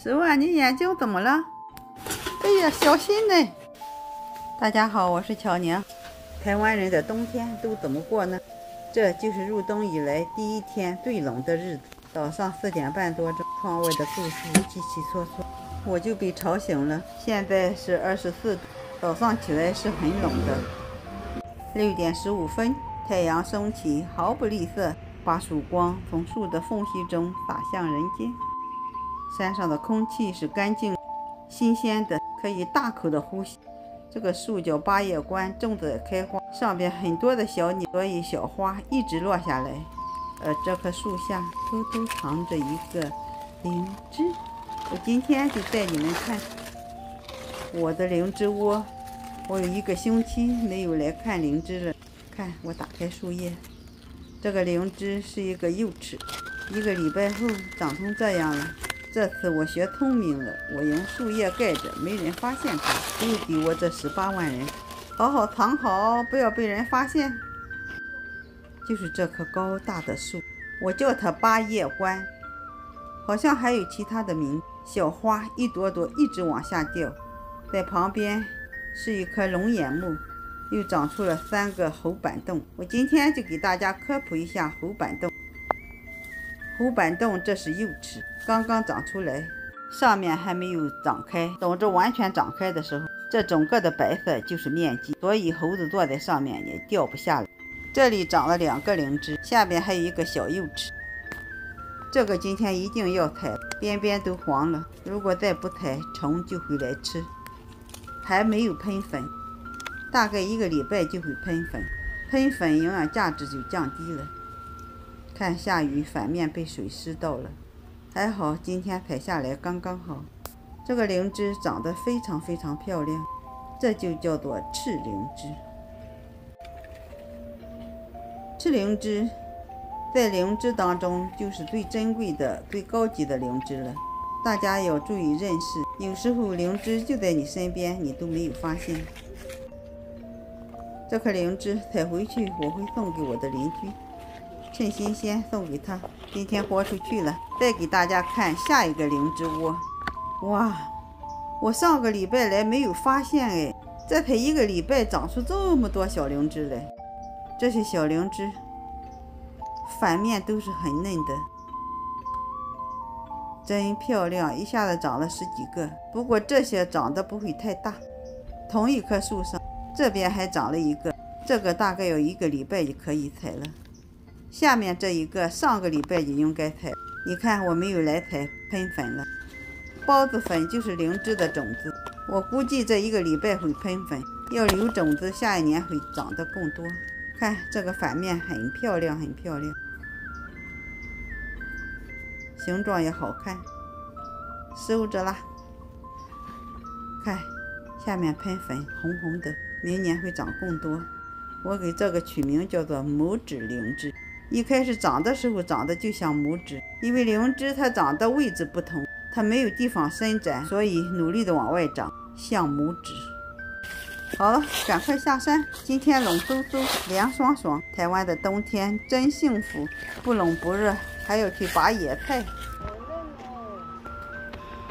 十万，你眼睛怎么了？哎呀，小心呢！大家好，我是巧娘。台湾人的冬天都怎么过呢？这就是入冬以来第一天最冷的日子。早上四点半多钟，窗外的树树起起窣窣，我就被吵醒了。现在是二十四度，早上起来是很冷的。六点十五分，太阳升起，毫不吝啬，把曙光从树的缝隙中洒向人间。山上的空气是干净、新鲜的，可以大口的呼吸。这个树叫八叶关，种在开花，上边很多的小鸟，所以小花一直落下来。而这棵树下偷偷藏着一个灵芝，我今天就带你们看我的灵芝窝。我有一个星期没有来看灵芝了。看，我打开树叶，这个灵芝是一个幼齿，一个礼拜后长成这样了。这次我学聪明了，我用树叶盖着，没人发现它。又给我这十八万人，好好藏好，不要被人发现。就是这棵高大的树，我叫它八叶关，好像还有其他的名。小花一朵朵一直往下掉，在旁边是一棵龙眼木，又长出了三个猴板洞。我今天就给大家科普一下猴板洞。猴板洞这是幼齿，刚刚长出来，上面还没有长开。等着完全长开的时候，这整个的白色就是面积，所以猴子坐在上面也掉不下来。这里长了两个灵芝，下边还有一个小幼齿。这个今天一定要采，边边都黄了。如果再不采，虫就会来吃。还没有喷粉，大概一个礼拜就会喷粉。喷粉营养价值就降低了。看下雨，反面被水湿到了，还好今天采下来刚刚好。这个灵芝长得非常非常漂亮，这就叫做赤灵芝。赤灵芝在灵芝当中就是最珍贵的、最高级的灵芝了。大家要注意认识，有时候灵芝就在你身边，你都没有发现。这颗灵芝采回去，我会送给我的邻居，趁新鲜送给他。今天豁出去了，再给大家看下一个灵芝窝。哇，我上个礼拜来没有发现哎，这才一个礼拜长出这么多小灵芝来。这些小灵芝反面都是很嫩的，真漂亮，一下子长了十几个。不过这些长得不会太大。同一棵树上，这边还长了一个，这个大概有一个礼拜就可以采了。下面这一个上个礼拜就应该采。你看我没有来采喷粉了，孢子粉就是灵芝的种子。我估计这一个礼拜会喷粉，要留种子，下一年会长得更多。看这个反面很漂亮，很漂亮，形状也好看，收着啦。看下面喷粉红红的，明年会长更多。我给这个取名叫做拇指灵芝。一开始长的时候长得就像拇指，因为灵芝它长的位置不同，它没有地方伸展，所以努力的往外长，像拇指。好了，赶快下山。今天冷飕飕，凉爽爽。台湾的冬天真幸福，不冷不热，还要去拔野菜。好嫩哦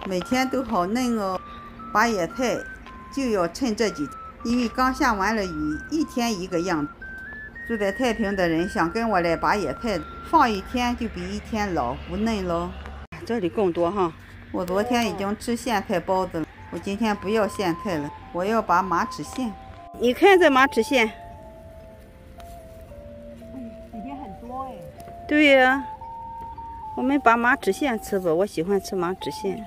每天都好嫩哦。拔野菜就要趁这几天，因为刚下完了雨，一天一个样。住在太平的人想跟我来拔野菜，放一天就比一天老不嫩喽。这里更多哈。我昨天已经吃苋菜包子了。我今天不要苋菜了，我要拔马齿苋。你看这马齿苋，里面很多哎。对呀，我们拔马齿苋吃吧，我喜欢吃马齿苋。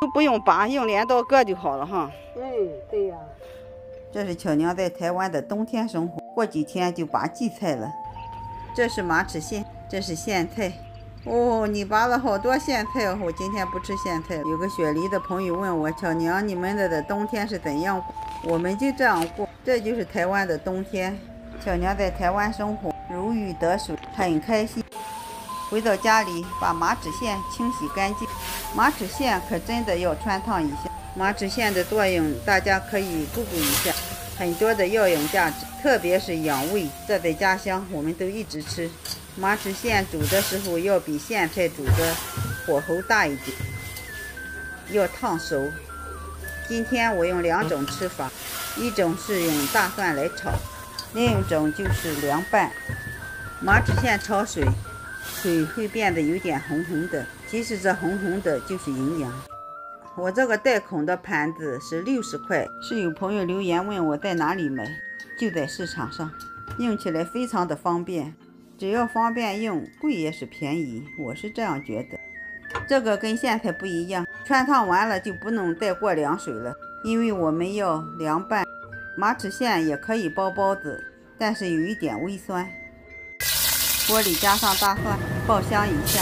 都不用拔，用镰刀割就好了哈。嗯对呀。这是巧娘在台湾的冬天生活，过几天就拔荠菜了。这是马齿苋，这是苋菜。哦，你拔了好多苋菜哦！我今天不吃苋菜。有个雪梨的朋友问我：“巧娘，你们的的冬天是怎样？”我们就这样过，这就是台湾的冬天。巧娘在台湾生活，如鱼得水，很开心。回到家里，把马齿苋清洗干净。马齿苋可真的要穿烫一下。马齿苋的作用，大家可以 google 一下，很多的药用价值，特别是养胃。这在家乡，我们都一直吃。马齿苋煮的时候要比苋菜煮的火候大一点。要烫熟。今天我用两种吃法，一种是用大蒜来炒，另一种就是凉拌。马齿苋焯水，水会变得有点红红的，其实这红红的就是营养。我这个带孔的盘子是六十块，是有朋友留言问我在哪里买，就在市场上，用起来非常的方便，只要方便用，贵也是便宜，我是这样觉得。这个跟苋菜不一样，穿烫完了就不能再过凉水了，因为我们要凉拌。马齿苋也可以包包子，但是有一点微酸。锅里加上大蒜，爆香一下。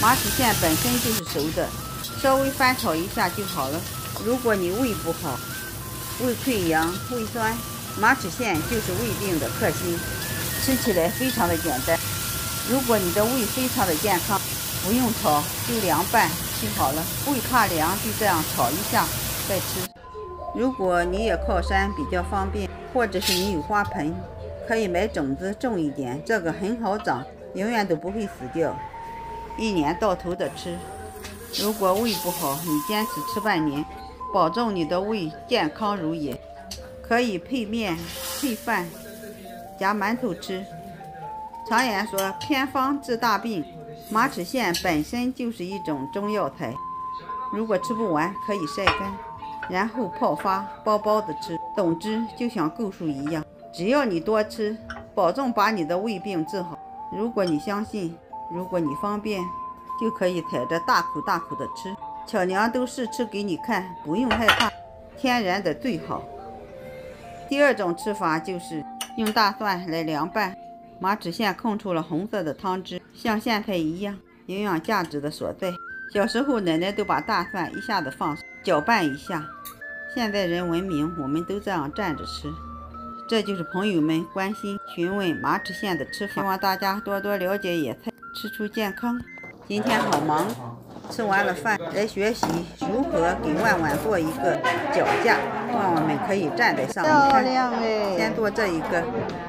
马齿苋本身就是熟的。稍微翻炒一下就好了。如果你胃不好，胃溃疡、胃酸，马齿苋就是胃病的克星。吃起来非常的简单。如果你的胃非常的健康，不用炒就凉拌就好了。胃怕凉就这样炒一下再吃。如果你也靠山比较方便，或者是你有花盆，可以买种子种一点，这个很好长，永远都不会死掉，一年到头的吃。如果胃不好，你坚持吃半年，保证你的胃健康如也。可以配面、配饭、夹馒头吃。常言说偏方治大病，马齿苋本身就是一种中药材。如果吃不完，可以晒干，然后泡发包包子吃。总之，就像构树一样，只要你多吃，保证把你的胃病治好。如果你相信，如果你方便。就可以踩着大口大口的吃，巧娘都试吃给你看，不用害怕，天然的最好。第二种吃法就是用大蒜来凉拌马齿苋，控出了红色的汤汁，像苋菜一样，营养价值的所在。小时候奶奶都把大蒜一下子放搅拌一下，现在人文明，我们都这样蘸着吃。这就是朋友们关心询问马齿苋的吃法，希望大家多多了解野菜，吃出健康。今天好忙，吃完了饭来学习如何给万万做一个脚架，万万们可以站在上面。漂亮哎！先做这一个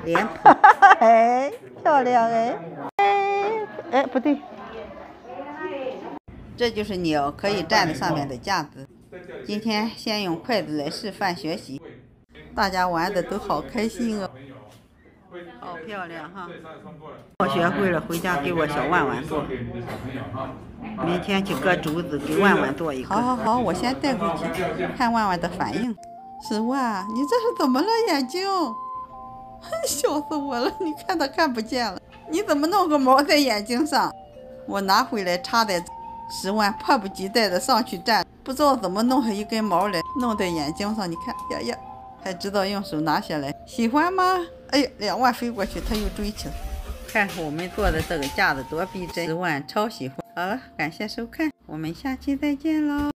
脸谱。哎，漂亮哎！哎哎，不对，这就是鸟可以站在上面的架子。今天先用筷子来示范学习，大家玩的都好开心哦。好漂亮哈！我学会了，回家给我小万万做。明天去割竹子，给万万做一个。好好好，我先带回去，看万万的反应。十万，你这是怎么了眼睛？笑死我了！你看他看不见了，你怎么弄个毛在眼睛上？我拿回来插在。十万迫不及待的上去站，不知道怎么弄下一根毛来弄在眼睛上。你看呀呀，还知道用手拿下来，喜欢吗？哎呀，两万飞过去，他又追起来。看我们做的这个架子多逼真，十万超喜欢。好了，感谢收看，我们下期再见喽。